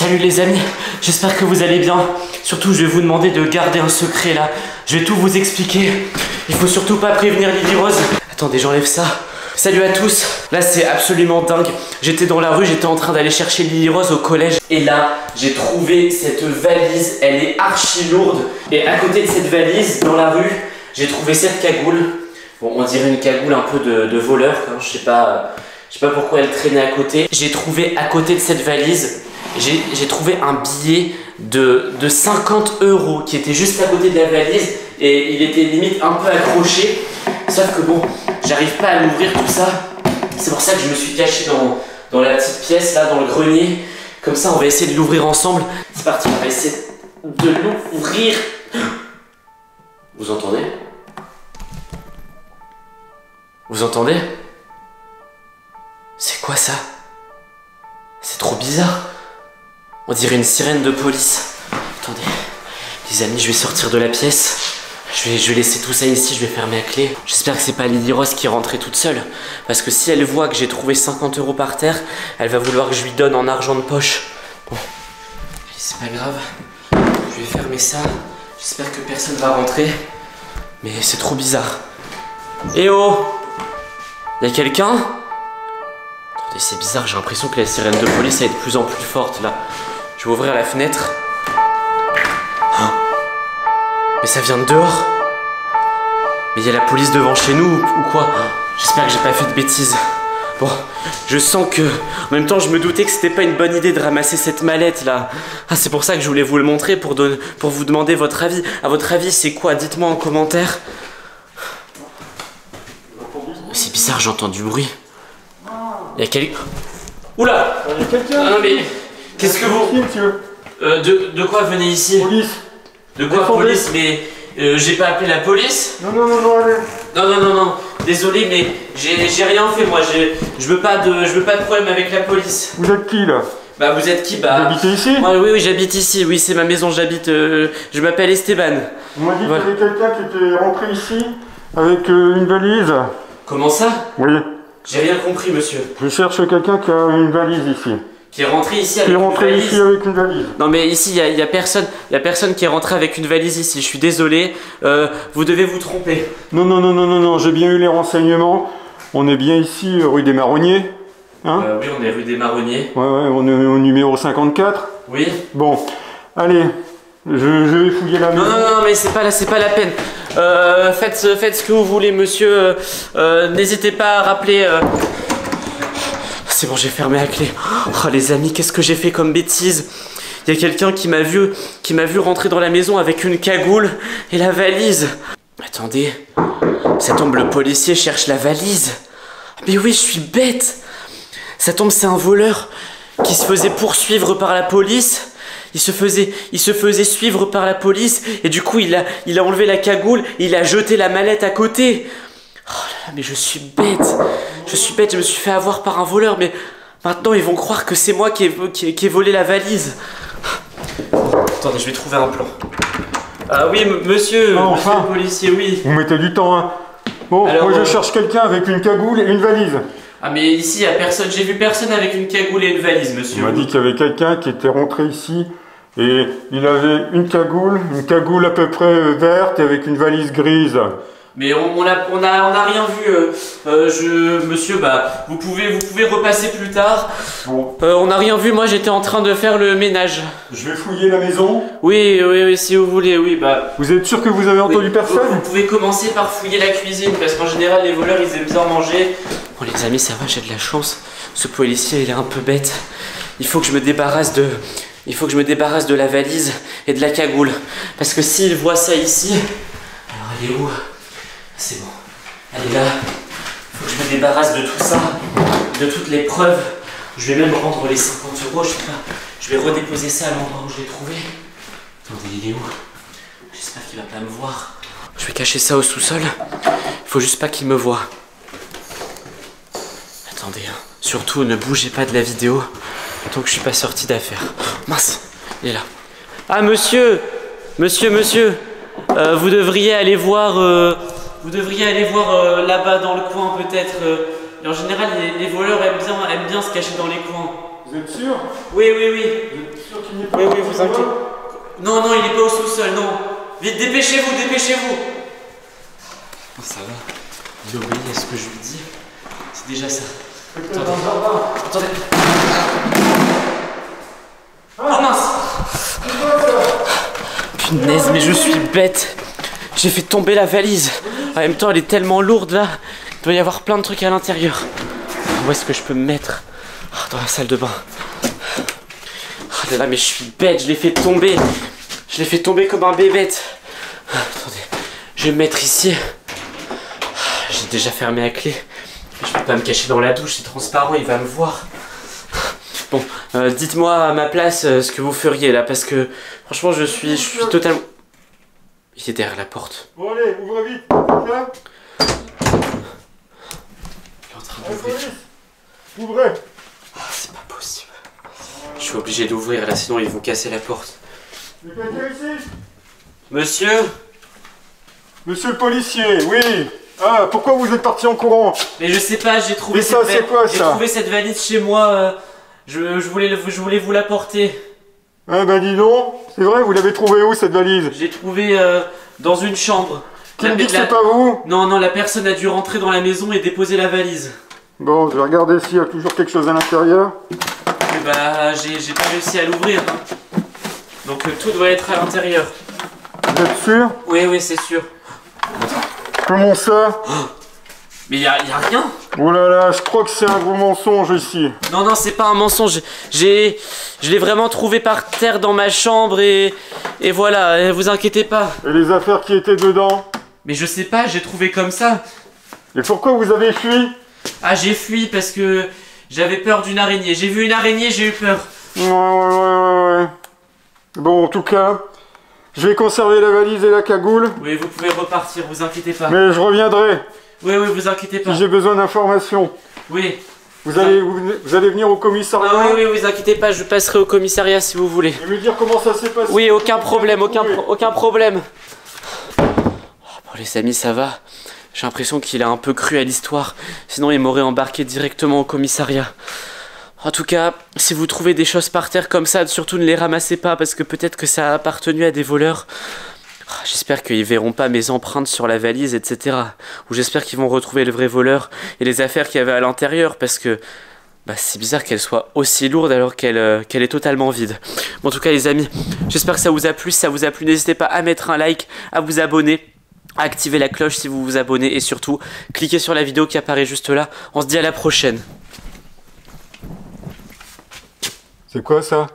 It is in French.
Salut les amis, j'espère que vous allez bien. Surtout, je vais vous demander de garder un secret là. Je vais tout vous expliquer. Il faut surtout pas prévenir Lily Rose. Attendez, j'enlève ça. Salut à tous. Là, c'est absolument dingue. J'étais dans la rue, j'étais en train d'aller chercher Lily Rose au collège. Et là, j'ai trouvé cette valise. Elle est archi lourde. Et à côté de cette valise, dans la rue, j'ai trouvé cette cagoule. Bon, on dirait une cagoule un peu de, voleur. Je sais pas. Je sais pas pourquoi elle traînait à côté. J'ai trouvé à côté de cette valise, j'ai trouvé un billet de, de 50 euros qui était juste à côté de la valise et il était limite un peu accroché. Sauf que bon, j'arrive pas à l'ouvrir tout ça. C'est pour ça que je me suis caché dans, dans la petite pièce là, dans le grenier. Comme ça, on va essayer de l'ouvrir ensemble. C'est parti, on va essayer de l'ouvrir. Vous entendez? Vous entendez? C'est quoi ça? C'est trop bizarre. On dirait une sirène de police. Attendez, les amis, je vais sortir de la pièce. Je vais, je vais laisser tout ça ici, je vais fermer la clé. J'espère que c'est pas Lily Rose qui est rentrée toute seule. Parce que si elle voit que j'ai trouvé 50 euros par terre, elle va vouloir que je lui donne en argent de poche. Bon, c'est pas grave. Je vais fermer ça. J'espère que personne va rentrer. Mais c'est trop bizarre. Eh oh Y'a quelqu'un? Attendez, c'est bizarre, j'ai l'impression que la sirène de police elle est de plus en plus forte là. Je vais ouvrir la fenêtre. Ah. Mais ça vient de dehors. Mais il y a la police devant chez nous ou, ou quoi J'espère que j'ai pas fait de bêtises. Bon, je sens que. En même temps, je me doutais que c'était pas une bonne idée de ramasser cette mallette là. Ah, c'est pour ça que je voulais vous le montrer pour, don- pour vous demander votre avis. À votre avis, c'est quoi? Dites-moi en commentaire. C'est bizarre, j'entends du bruit. Il y a quelqu'un. Oula Il y a quelqu'un? Ah non mais. Qu'est-ce que vous. Monsieur Euh, de, de quoi venez ici Police De quoi Défendez. police Mais. euh, j'ai pas appelé la police Non, non, non, non, allez Non, non, non, non. Désolé, mais j'ai j'ai rien fait moi. Je veux pas de, je veux pas de problème avec la police. Vous êtes qui, là? Bah vous êtes qui? Vous Bah. habitez ici? Ouais, oui, oui, j'habite ici. Oui, c'est ma maison. J'habite. euh, je m'appelle Esteban. On m'a dit Voilà. qu'il y avait quelqu'un qui était rentré ici avec euh, une valise. Comment ça? Oui, J'ai rien compris, monsieur. je cherche quelqu'un qui a une valise ici. Qui est rentré ici Qui avec une valise ici avec une valise. Non mais ici il y a, y a personne, y a personne qui est rentré avec une valise ici. Je suis désolé. Euh, vous devez vous tromper. Non, non, non, non, non, non, j'ai bien eu les renseignements. On est bien ici, rue des Marronniers. Hein Euh, oui, on est rue des Marronniers. Ouais, ouais, on est au numéro 54. Oui. Bon, allez, je, je vais fouiller la Non, maison. non, non, mais c'est pas pas la peine. Euh, faites, faites ce que vous voulez, monsieur. N'hésitez pas à rappeler. C'est bon, j'ai fermé la clé. Oh, les amis, qu'est-ce que j'ai fait comme bêtise? Il y a quelqu'un qui m'a vu, qui m'a vu rentrer dans la maison avec une cagoule et la valise. Attendez, ça tombe, le policier cherche la valise. Mais oui, je suis bête. Ça tombe, c'est un voleur qui se faisait poursuivre par la police. Il se faisait, suivre par la police et du coup il a, il a enlevé la cagoule, il a jeté la mallette à côté. Là, mais je suis bête. Je suis bête, je me suis fait avoir par un voleur, mais maintenant ils vont croire que c'est moi qui ai, qui ai- qui ai volé la valise. Attendez, je vais trouver un plan. Ah oui, monsieur, Ah, monsieur enfin. le policier, oui. Vous mettez du temps, hein. Bon, Alors, moi je euh, cherche quelqu'un avec une cagoule et une valise. Ah mais ici il y a personne, j'ai vu personne avec une cagoule et une valise, On monsieur. m'a dit qu'il y avait quelqu'un qui était rentré ici et il avait une cagoule, une cagoule à peu près verte et avec une valise grise. Mais on, on a, on a, on a rien vu. euh, euh, je, monsieur, bah, vous pouvez, vous pouvez repasser plus tard. Bon, Euh, on n'a rien vu. Moi, j'étais en train de faire le ménage. je vais fouiller la maison. Oui, oui, oui, si vous voulez, oui, bah. Vous êtes sûr que vous avez entendu oui, personne vous, vous pouvez commencer par fouiller la cuisine parce qu'en général, les voleurs, ils aiment bien manger. Bon, les amis, ça va, j'ai de la chance. Ce policier, il est un peu bête. Il faut que je me débarrasse de. Il faut que je me débarrasse de la valise et de la cagoule. Parce que s'il voit ça ici. Alors, elle est où? C'est bon. Est là. Il faut que je me débarrasse de tout ça, de toutes les preuves. Je vais même rendre les 50 euros, je sais pas. Je vais redéposer ça à l'endroit où je l'ai trouvé. Attendez, il est où? J'espère qu'il va pas me voir. Je vais cacher ça au sous-sol. Il faut juste pas qu'il me voie. Attendez, hein. surtout ne bougez pas de la vidéo tant que je suis pas sorti d'affaire. Mince, il est là. Ah monsieur, monsieur, monsieur, euh, vous devriez aller voir, euh, vous devriez aller voir euh, là-bas dans le coin peut-être. euh. Et en général, les, les voleurs aiment bien, aiment bien se cacher dans les coins. Vous êtes sûr? Oui, oui, oui. sûr qu'il n'est pas Oui, oui, vous inquiétez. Non, non, il est pas au sous-sol, non. Vite, dépêchez-vous, dépêchez-vous. Oh, ça va. Il obéit à ce que je lui dis? C'est déjà ça. Peut-être dans le jardin. Attendez. Oh mince Punaise, mais je suis bête. J'ai fait tomber la valise. En même temps, elle est tellement lourde là. Il doit y avoir plein de trucs à l'intérieur. Où est-ce que je peux me mettre? Ah, Dans la salle de bain. Oh là là, mais je suis bête, je l'ai fait tomber. Je l'ai fait tomber comme un bébête. Attendez, je vais me mettre ici. Ah, J'ai déjà fermé la clé. Je peux pas me cacher dans la douche, c'est transparent, il va me voir. Bon, euh, dites-moi à ma place euh, ce que vous feriez là, parce que franchement, je suis, je suis totalement. Il est derrière la porte. Bon allez, ouvre vite. Ça Il est en train d'ouvrir. Ouvrez Ah, c'est pas possible. Je suis obligé d'ouvrir là, sinon ils vont casser la porte. Quelqu'un ici? Monsieur? Monsieur le policier, oui Ah, pourquoi vous êtes parti en courant? Mais je sais pas, j'ai trouvé Mais ça, cette quoi, J'ai ça? trouvé cette valise chez moi. euh, je, je voulais, je voulais vous l'apporter. Ah bah dis donc, c'est vrai, vous l'avez trouvé où cette valise? J'ai trouvé euh, dans une chambre. Qui me La- dit que la- c'est pas vous? Non, non, la personne a dû rentrer dans la maison et déposer la valise. Bon, je vais regarder s'il y a toujours quelque chose à l'intérieur. Mais bah, j'ai j'ai pas réussi à l'ouvrir. hein. Donc euh, tout doit être à l'intérieur. Vous êtes sûr? Oui, oui, c'est sûr. Comment ça? Mais y a, y a rien. Oh là là, je crois que c'est un gros mensonge ici. Non, non, c'est pas un mensonge. J'ai, je l'ai vraiment trouvé par terre dans ma chambre et, et voilà. Vous inquiétez pas. Et les affaires qui étaient dedans? Mais je sais pas, j'ai trouvé comme ça. Et pourquoi vous avez fui? Ah, j'ai fui parce que j'avais peur d'une araignée. J'ai vu une araignée, j'ai eu peur. Ouais, ouais, ouais, ouais. Bon, en tout cas, je vais conserver la valise et la cagoule, Oui, vous pouvez repartir, vous inquiétez pas. mais je reviendrai Oui, oui, vous inquiétez pas. si j'ai besoin d'informations. Oui. Vous allez, vous, allez venir au Ah, commissariat oui, oui, vous inquiétez pas, je passerai au commissariat si vous voulez. et me dire comment ça s'est passé. Oui, aucun problème, aucun, Oui. pro- aucun problème. Oh, bon, les amis, ça va. J'ai l'impression qu'il a un peu cru à l'histoire. Sinon, il m'aurait embarqué directement au commissariat. En tout cas, si vous trouvez des choses par terre comme ça, surtout ne les ramassez pas parce que peut-être que ça a appartenu à des voleurs. Ah, J'espère qu'ils verront pas mes empreintes sur la valise, etc. Ou j'espère qu'ils vont retrouver le vrai voleur et les affaires qu'il y avait à l'intérieur parce que bah, c'est bizarre qu'elle soit aussi lourde alors qu'elle euh, qu'elle est totalement vide. Bon, en tout cas, les amis, j'espère que ça vous a plu. Si ça vous a plu, n'hésitez pas à mettre un like, à vous abonner. à activer la cloche si vous vous abonnez et surtout cliquez sur la vidéo qui apparaît juste là. On se dit à la prochaine. C'est quoi ça?